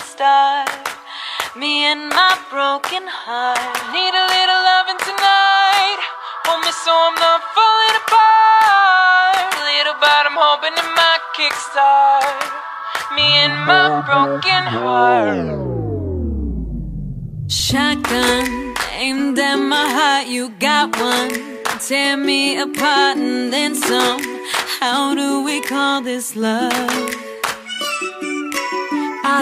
kickstart. Me and my broken heart need a little loving tonight. Hold me so I'm not falling apart. Little but I'm hoping it might kickstart. Me and my broken heart. Shotgun aimed at my heart, you got one. Tear me apart and then some. How do we call this love?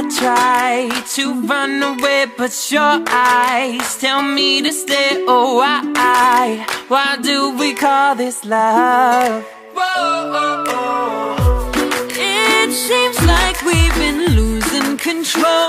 I try to run away, but your eyes tell me to stay. Oh, why? Why do we call this love? Whoa, it seems like we've been losing control.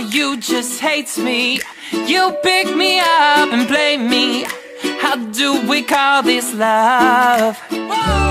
You just hates me. You pick me up and blame me. How do we call this love? Hey.